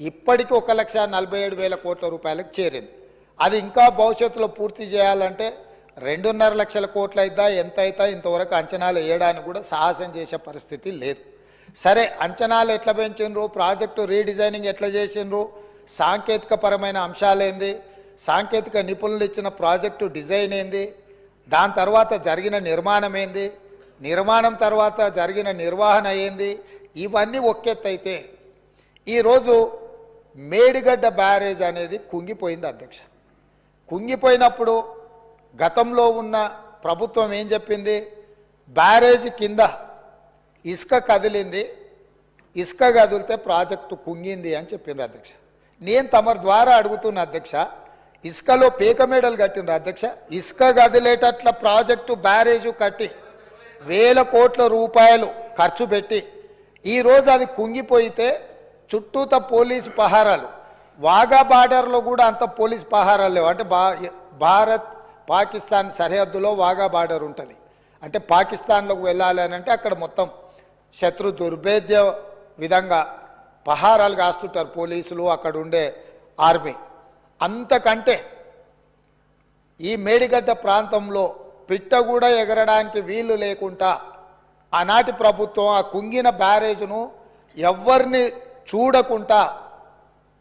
ఇప్పటికీ ఒక లక్ష నలభై ఏడు వేల కోట్ల రూపాయలకు చేరింది. అది ఇంకా భవిష్యత్తులో పూర్తి చేయాలంటే రెండున్నర లక్షల కోట్లు అవుతా ఎంత అవుతా ఇంతవరకు అంచనాలు వేయడానికి కూడా సాహసం చేసే పరిస్థితి లేదు. సరే అంచనాలు ఎట్లా పెంచిండ్రు? ప్రాజెక్టు రీడిజైనింగ్ ఎట్లా చేసిండ్రు? సాంకేతిక పరమైన అంశాలేంది సాంకేతిక నిపుణులు ఇచ్చిన ప్రాజెక్టు డిజైన్ ఏంది? దాని తర్వాత జరిగిన నిర్మాణం ఏంది? నిర్మాణం తర్వాత జరిగిన నిర్వహణ ఏంది? ఇవన్నీ ఒక్కెత్తైతే ఈరోజు మేడిగడ్డ బ్యారేజ్ అనేది కుంగిపోయింది అధ్యక్ష. కుంగిపోయినప్పుడు గతంలో ఉన్న ప్రభుత్వం ఏం చెప్పింది? బ్యారేజ్ కింద ఇసుక కదిలింది. ఇసుక కదిలితే ప్రాజెక్టు కుంగింది అని చెప్పిండ్రు అధ్యక్ష. నేను తమరి ద్వారా అడుగుతున్న అధ్యక్ష ఇసుకలో పేక మేడలు కట్టిండ్రు అధ్యక్ష. ఇసుక కదిలేటట్ల ప్రాజెక్టు బ్యారేజు కట్టి వేల కోట్ల రూపాయలు ఖర్చు పెట్టి ఈరోజు అది కుంగిపోయితే చుట్టూత పోలీసు పహారాలు. వాగా బార్డర్లో కూడా అంత పోలీస్ పహారాలు లేవు. అంటే బా భారత్ పాకిస్తాన్ సరిహద్దులో వాగా బార్డర్ ఉంటుంది. అంటే పాకిస్తాన్లోకి వెళ్ళాలి అని అంటే అక్కడ మొత్తం శత్రు దుర్భేద్య విధంగా పహారాలు కాస్తుంటారు పోలీసులు. అక్కడ ఉండే ఆర్మీ. అంతకంటే ఈ మేడిగడ్డ ప్రాంతంలో పిట్ట కూడా ఎగరడానికి వీలు లేకుండా ఆనాటి ప్రభుత్వం ఆ కుంగిన బ్యారేజ్ను ఎవరిని చూడకుండా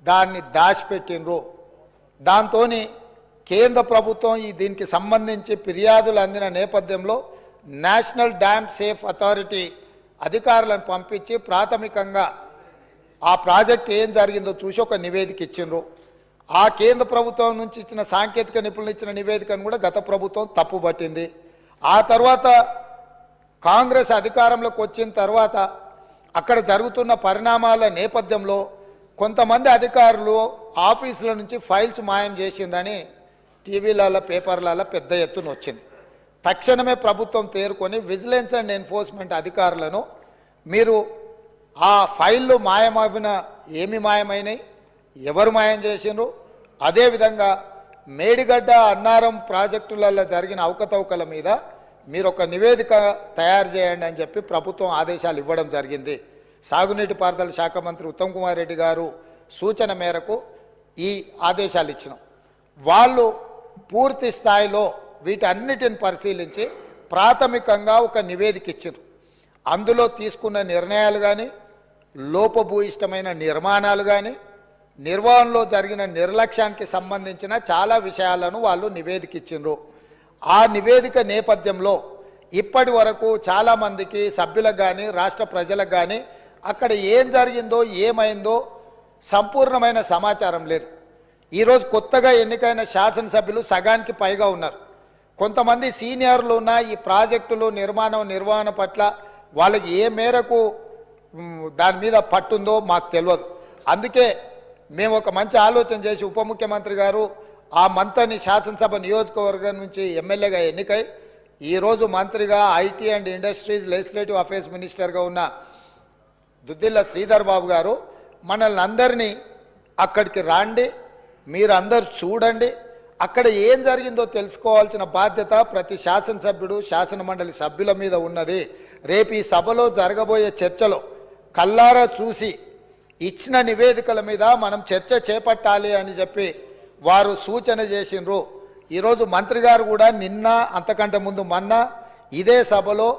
దాన్ని దాచిపెట్టినరు దాంతో కేంద్ర ప్రభుత్వం ఈ దీనికి సంబంధించి ఫిర్యాదులు అందిన నేపథ్యంలో నేషనల్ డ్యామ్ సేఫ్ అథారిటీ అధికారులను పంపించి ప్రాథమికంగా ఆ ప్రాజెక్ట్ ఏం జరిగిందో చూసి ఒక నివేదిక ఇచ్చిండ్రు. ఆ కేంద్ర ప్రభుత్వం నుంచి ఇచ్చిన సాంకేతిక నిపుణులు ఇచ్చిన నివేదికను కూడా గత ప్రభుత్వం తప్పుపట్టింది ఆ తర్వాత కాంగ్రెస్ అధికారంలోకి వచ్చిన తర్వాత అక్కడ జరుగుతున్న పరిణామాల నేపథ్యంలో కొంతమంది అధికారులు ఆఫీసుల నుంచి ఫైల్స్ మాయం చేసిందని టీవీలలో పేపర్లలో పెద్ద ఎత్తున వచ్చింది. తక్షణమే ప్రభుత్వం తేరుకొని విజిలెన్స్ అండ్ ఎన్ఫోర్స్మెంట్ అధికారులను మీరు ఆ ఫైళ్ళు మాయమవిన ఏమి మాయమైనవి ఎవరు మాయం చేసిండ్రు? అదేవిధంగా మేడిగడ్డ అన్నారం ప్రాజెక్టులలో జరిగిన అవకతవకల మీద మీరు ఒక నివేదిక తయారు చేయండి అని చెప్పి ప్రభుత్వం ఆదేశాలు ఇవ్వడం జరిగింది. సాగునీటి పారుదల శాఖ మంత్రి ఉత్తమ్ కుమార్ రెడ్డి గారు సూచన మేరకు ఈ ఆదేశాలు ఇచ్చినాం. వాళ్ళు పూర్తి స్థాయిలో వీటన్నిటిని పరిశీలించి ప్రాథమికంగా ఒక నివేదిక ఇచ్చారు అందులో తీసుకున్న నిర్ణయాలు కానీ లోపభూయిష్టమైన నిర్మాణాలు కానీ నిర్వహణలో జరిగిన నిర్లక్ష్యానికి సంబంధించిన చాలా విషయాలను వాళ్ళు నివేదిక ఇచ్చిండ్రు ఆ నివేదిక నేపథ్యంలో ఇప్పటి వరకు చాలామందికి సభ్యులకు కానీ రాష్ట్ర ప్రజలకు కానీ అక్కడ ఏం జరిగిందో ఏమైందో సంపూర్ణమైన సమాచారం లేదు. ఈరోజు కొత్తగా ఎన్నికైన శాసనసభ్యులు సగానికి పైగా ఉన్నారు. కొంతమంది సీనియర్లు ఉన్న ఈ ప్రాజెక్టులు నిర్మాణం నిర్వహణ పట్ల వాళ్ళకి ఏ మేరకు దాని మీద పట్టుందో మాకు తెలియదు అందుకే మేము ఒక మంచి ఆలోచన చేసి ఉప ముఖ్యమంత్రి గారు ఆ మంత్రిని శాసనసభ నియోజకవర్గం నుంచి ఎమ్మెల్యేగా ఎన్నికై ఈరోజు మంత్రిగా IT and industries legislative affairs మినిస్టర్గా ఉన్న దుద్దిల్ల శ్రీధర్ బాబు గారు మనల్ని అందరినీ అక్కడికి రాండి మీరందరు చూడండి అక్కడ ఏం జరిగిందో తెలుసుకోవాల్సిన బాధ్యత ప్రతి శాసనసభ్యుడు శాసనమండలి సభ్యుల మీద ఉన్నది. రేపు ఈ సభలో జరగబోయే చర్చలో కల్లారా చూసి ఇచ్చిన నివేదికల మీద మనం చర్చ చేపట్టాలి అని చెప్పి వారు సూచన చేసిండ్రు. ఈరోజు మంత్రి గారు కూడా నిన్న అంతకంటే ముందు మొన్న ఇదే సభలో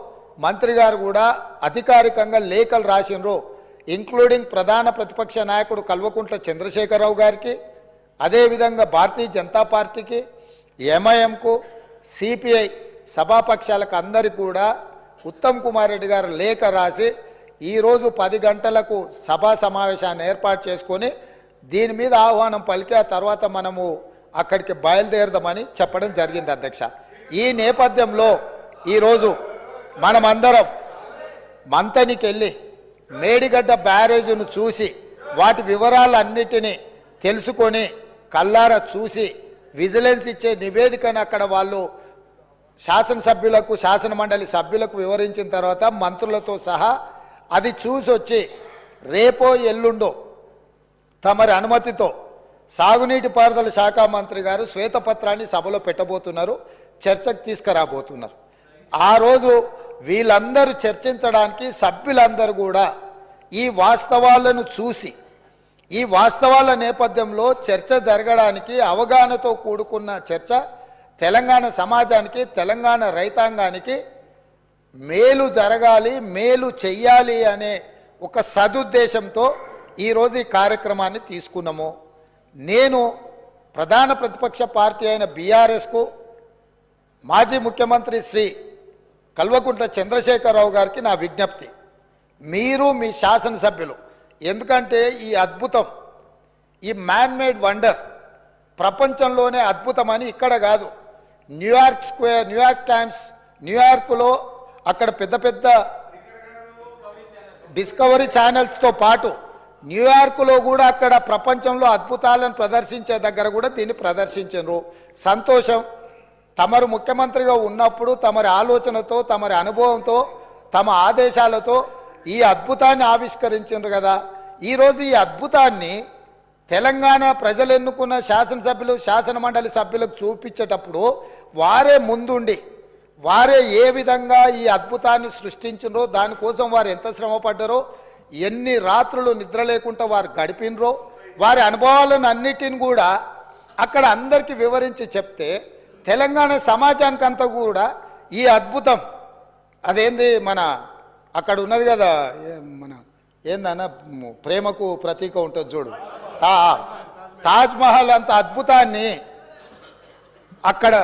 మంత్రి గారు కూడా అధికారికంగా లేఖలు రాసిండ్రు. ఇంక్లూడింగ్ ప్రధాన ప్రతిపక్ష నాయకుడు కల్వకుంట్ల చంద్రశేఖరరావు గారికి అదేవిధంగా భారతీయ జనతా పార్టీకి ఎంఐఎంకు సిపిఐ సభాపక్షాలకు అందరికీ కూడా ఉత్తమ్ కుమార్ రెడ్డి గారు లేఖ రాసి ఈరోజు పది గంటలకు సభా సమావేశాన్ని ఏర్పాటు చేసుకొని దీని మీద ఆహ్వానం పలికి ఆ తర్వాత మనము అక్కడికి బయలుదేరదామని చెప్పడం జరిగింది అధ్యక్ష. ఈ నేపథ్యంలో ఈరోజు మనమందరం మంతనికి వెళ్ళి మేడిగడ్డ బ్యారేజీను చూసి వాటి వివరాలన్నిటినీ తెలుసుకొని కల్లార చూసి విజిలెన్స్ ఇచ్చే నివేదికను అక్కడ వాళ్ళు శాసనసభ్యులకు శాసన మండలి సభ్యులకు వివరించిన తర్వాత మంత్రులతో సహా అది చూసి వచ్చి రేపో ఎల్లుండో తమరి అనుమతితో సాగునీటి పారుదల శాఖ మంత్రి గారు శ్వేతపత్రాన్ని సభలో పెట్టబోతున్నారు చర్చకు తీసుకురాబోతున్నారు. ఆ రోజు వీళ్ళందరూ చర్చించడానికి సభ్యులందరూ కూడా ఈ వాస్తవాలను చూసి ఈ వాస్తవాల నేపథ్యంలో చర్చ జరగడానికి అవగాహనతో కూడుకున్న చర్చ తెలంగాణ సమాజానికి తెలంగాణ రైతాంగానికి మేలు జరగాలి మేలు చెయ్యాలి అనే ఒక సదుద్దేశంతో ఈరోజు ఈ కార్యక్రమాన్ని తీసుకున్నాము. నేను ప్రధాన ప్రతిపక్ష పార్టీ అయిన బీఆర్ఎస్కు మాజీ ముఖ్యమంత్రి శ్రీ కల్వకుంట్ల చంద్రశేఖరరావు గారికి నా విజ్ఞప్తి. మీరు మీ శాసనసభ్యులు. ఎందుకంటే ఈ అద్భుతం ఈ మ్యాన్ మేడ్ వండర్ ప్రపంచంలోనే అద్భుతమని ఇక్కడ కాదు. న్యూయార్క్ స్క్వేర్ న్యూయార్క్ టైమ్స్ న్యూయార్క్లో అక్కడ పెద్ద పెద్ద డిస్కవరీ ఛానల్స్తో పాటు న్యూయార్క్లో కూడా అక్కడ ప్రపంచంలో అద్భుతాలను ప్రదర్శించే దగ్గర కూడా దీన్ని ప్రదర్శించరు సంతోషం. తమరు ముఖ్యమంత్రిగా ఉన్నప్పుడు తమరి ఆలోచనతో తమరి అనుభవంతో తమ ఆదేశాలతో ఈ అద్భుతాన్ని ఆవిష్కరించారు కదా. ఈరోజు ఈ అద్భుతాన్ని తెలంగాణ ప్రజలు ఎన్నుకున్న శాసనసభ్యులు శాసన మండలి సభ్యులకు చూపించేటప్పుడు వారే ముందుండి వారే ఏ విధంగా ఈ అద్భుతాన్ని సృష్టించినరో దానికోసం వారు ఎంత శ్రమ పడ్డారో ఎన్ని రాత్రులు నిద్ర లేకుండా వారు గడిపినరో వారి అనుభవాలను అన్నిటిని కూడా అక్కడ అందరికీ వివరించి చెప్తే తెలంగాణ సమాజానికి అంతా కూడా ఈ అద్భుతం. అదేంది మన అక్కడ ఉన్నది కదా మన ఏందన్న ప్రేమకు ప్రతీక ఉంటుంది చూడు. తాజ్మహల్ అంత అద్భుతాన్ని అక్కడ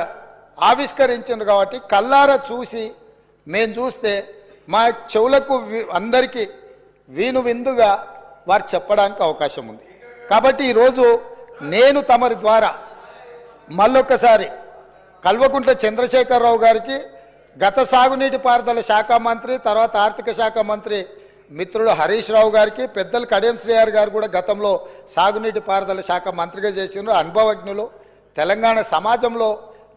ఆవిష్కరించింది కాబట్టి కల్లార చూసి మేము చూస్తే మా చెవులకు అందరికీ వీణు విందుగా వారు చెప్పడానికి అవకాశం ఉంది. కాబట్టి ఈరోజు నేను తమరి ద్వారా మళ్ళొక్కసారి కల్వకుంట చంద్రశేఖరరావు గారికి గత సాగునీటి పారుదల శాఖ మంత్రి తర్వాత ఆర్థిక శాఖ మంత్రి మిత్రుడు హరీష్ రావు గారికి పెద్దలు కడియం శ్రీహార్ గారు కూడా గతంలో సాగునీటి పారుదల శాఖ మంత్రిగా చేసినారు. అనుభవజ్ఞులు తెలంగాణ సమాజంలో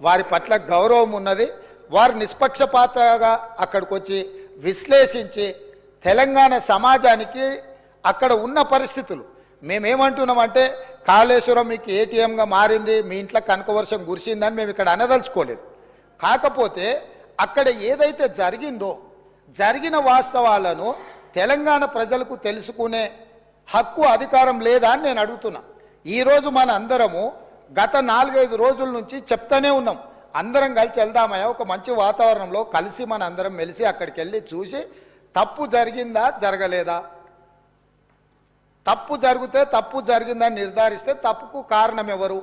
వారి పట్ల గౌరవం ఉన్నది. వారు నిష్పక్షపాతగా అక్కడికి వచ్చి విశ్లేషించి తెలంగాణ సమాజానికి అక్కడ ఉన్న పరిస్థితులు. మేమేమంటున్నామంటే కాళేశ్వరం మీకు ఏటీఎంగా మారింది మీ ఇంట్లో కనక వర్షం కురిసిందని మేము ఇక్కడ అనదలుచుకోలేదు. కాకపోతే అక్కడ ఏదైతే జరిగిందో జరిగిన వాస్తవాలను తెలంగాణ ప్రజలకు తెలుసుకునే హక్కు అధికారం లేదా అని నేను అడుగుతున్నా. ఈరోజు మన అందరము గత నాలుగైదు రోజుల నుంచి చెప్తానే ఉన్నాం. అందరం కలిసి వెళ్దామయ్యా ఒక మంచి వాతావరణంలో కలిసి మన అందరం మెలిసి అక్కడికి వెళ్ళి చూసి తప్పు జరిగిందా? జరగలేదా? తప్పు జరిగితే తప్పు జరిగిందని నిర్ధారిస్తే తప్పుకు కారణం ఎవరు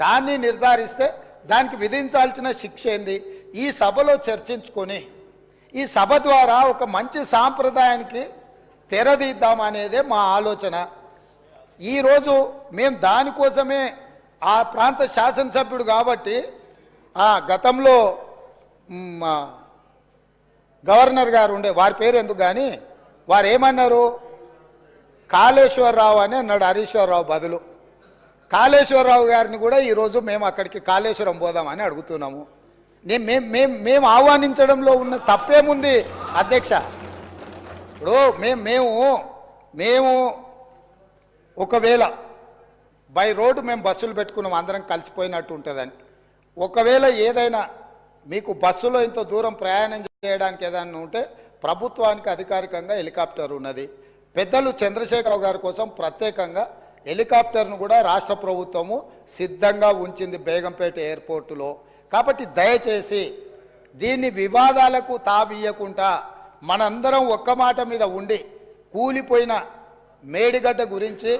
దాన్ని నిర్ధారిస్తే దానికి విధించాల్సిన శిక్ష ఏంది? ఈ సభలో చర్చించుకొని ఈ సభ ద్వారా ఒక మంచి సాంప్రదాయానికి తెరదీద్దామనేదే మా ఆలోచన. ఈరోజు మేము దానికోసమే ఆ ప్రాంత శాసనసభ్యుడు కాబట్టి ఆ గతంలో మా గవర్నర్ గారు ఉండే వారి పేరు ఎందుకు కానీ వారు ఏమన్నారు కాళేశ్వరరావు అని అన్నాడు హరీశ్వరరావు బదులు. కాళేశ్వరరావు గారిని కూడా ఈరోజు మేము అక్కడికి కాళేశ్వరం పోదామని అడుగుతున్నాము. నేను మేము మేము మేము ఆహ్వానించడంలో ఉన్న తప్పేముంది అధ్యక్ష? ఇప్పుడు మేము మేము మేము ఒకవేళ బై రోడ్డు మేము బస్సులు పెట్టుకున్నాం అందరం కలిసిపోయినట్టు ఉంటుందని. ఒకవేళ ఏదైనా మీకు బస్సులో ఇంత దూరం ప్రయాణం చేయడానికి ఏదైనా ఉంటే ప్రభుత్వానికి అధికారికంగా హెలికాప్టర్ ఉన్నది. పెద్దలు చంద్రశేఖరరావు గారి కోసం ప్రత్యేకంగా హెలికాప్టర్ను కూడా రాష్ట్ర ప్రభుత్వము సిద్ధంగా ఉంచింది బేగంపేట ఎయిర్పోర్టులో. కాబట్టి దయచేసి దీన్ని వివాదాలకు తావీయకుండా మనందరం ఒక్క మాట మీద ఉండి కూలిపోయిన మేడిగడ్డ గురించి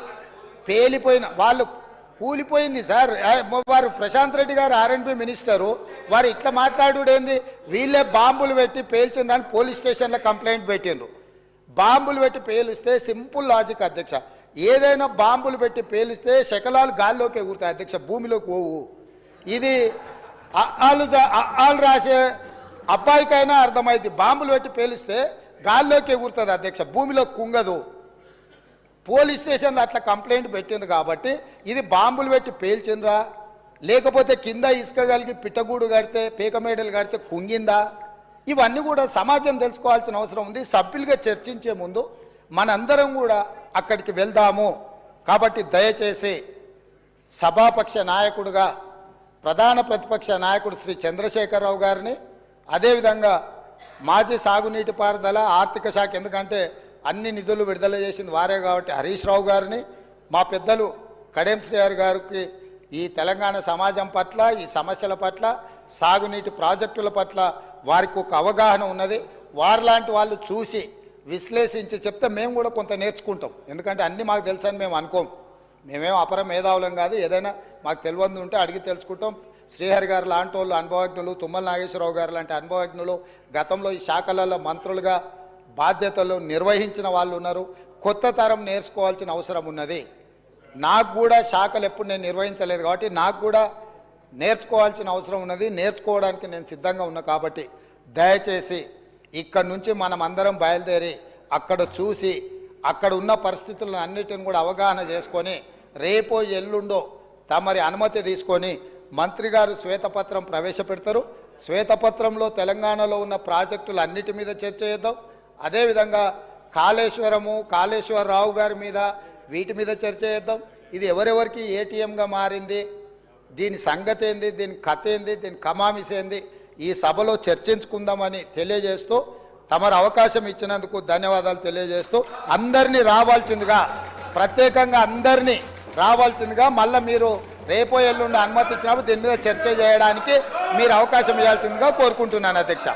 పేలిపోయిన వాళ్ళు కూలిపోయింది సార్. వారు ప్రశాంత్ రెడ్డి గారు ఆర్ఎన్బి మినిస్టరు. వారు ఇట్లా మాట్లాడుడేంది? వీళ్ళే బాంబులు పెట్టి పేల్చిందని పోలీస్ స్టేషన్లో కంప్లైంట్ పెట్టిండ్రు. బాంబులు పెట్టి పేలిస్తే సింపుల్ లాజిక్ అధ్యక్ష. ఏదైనా బాంబులు పెట్టి పేలిస్తే శకలాలు గాల్లోకి ఎగురుతాయి అధ్యక్ష భూమిలోకి పోవు. ఇది అల్లు అల్లు రాసే అబ్బాయికైనా అర్థమైంది బాంబులు పెట్టి పేలిస్తే గాల్లోకి ఎగురుతుంది అధ్యక్ష భూమిలో కుంగదు. పోలీస్ స్టేషన్లో అట్లా కంప్లైంట్ పెట్టింది కాబట్టి ఇది బాంబులు పెట్టి పేల్చిండ్రా? లేకపోతే కింద ఇసుక కలిగి పిట్టగూడు కడితే పీకమేడలు కడితే కుంగిందా? ఇవన్నీ కూడా సమాజం తెలుసుకోవాల్సిన అవసరం ఉంది. సభ్యులుగా చర్చించే ముందు మనందరం కూడా అక్కడికి వెళ్దాము. కాబట్టి దయచేసి సభాపక్ష నాయకుడుగా ప్రధాన ప్రతిపక్ష నాయకుడు శ్రీ చంద్రశేఖరరావు గారిని అదేవిధంగా మాజీ సాగునీటి పారుదల ఆర్థిక శాఖ ఎందుకంటే అన్ని నిధులు విడుదల చేసింది వారే కాబట్టి హరీష్ రావు గారిని మా పెద్దలు కడెం శ్రీహరి గారికి ఈ తెలంగాణ సమాజం పట్ల ఈ సమస్యల పట్ల సాగునీటి ప్రాజెక్టుల పట్ల వారికి ఒక అవగాహన ఉన్నది. వారిలాంటి వాళ్ళు చూసి విశ్లేషించి చెప్తే మేము కూడా కొంత నేర్చుకుంటాం. ఎందుకంటే అన్నీ మాకు తెలుసని మేము అనుకోం. మేమేం అపర మేధావులం కాదు. ఏదైనా మాకు తెలియంది ఉంటే అడిగి తెలుసుకుంటాం. శ్రీహరి గారు లాంటి వాళ్ళు అనుభవజ్ఞులు తుమ్మల నాగేశ్వరరావు గారు లాంటి అనుభవజ్ఞులు గతంలో ఈ శాఖలలో మంత్రులుగా బాధ్యతలు నిర్వహించిన వాళ్ళు ఉన్నారు. కొత్త తరం నేర్చుకోవాల్సిన అవసరం ఉన్నది. నాకు కూడా శాఖలు ఎప్పుడు నేను నిర్వహించలేదు కాబట్టి నాకు కూడా నేర్చుకోవాల్సిన అవసరం ఉన్నది. నేర్చుకోవడానికి నేను సిద్ధంగా ఉన్నా కాబట్టి దయచేసి ఇక్కడ నుంచి మనం అందరం బయలుదేరి అక్కడ చూసి అక్కడ ఉన్న పరిస్థితులను అన్నిటిని కూడా అవగాహన చేసుకొని రేపో ఎల్లుండో తమరి అనుమతి తీసుకొని మంత్రి గారు శ్వేతపత్రం ప్రవేశపెడతారు. శ్వేతపత్రంలో తెలంగాణలో ఉన్న ప్రాజెక్టులు అన్నిటి మీద చర్చ చేద్దాం. అదేవిధంగా కాళేశ్వరము కాళేశ్వరరావు గారి మీద వీటి మీద చర్చ చేద్దాం. ఇది ఎవరెవరికి ఏటీఎంగా మారింది దీని సంగతి ఏంది దీని కథ ఏంది దీని కమామిస్ ఏంది ఈ సభలో చర్చించుకుందామని తెలియజేస్తూ తమరు అవకాశం ఇచ్చినందుకు ధన్యవాదాలు తెలియజేస్తూ అందరినీ రావాల్సిందిగా ప్రత్యేకంగా అందరినీ రావాల్సిందిగా మళ్ళీ మీరు రేపో ఎల్లుండి అనుమతి ఇచ్చినప్పుడు దీని మీద చర్చ చేయడానికి మీరు అవకాశం ఇవ్వాల్సిందిగా కోరుకుంటున్నాను అధ్యక్ష.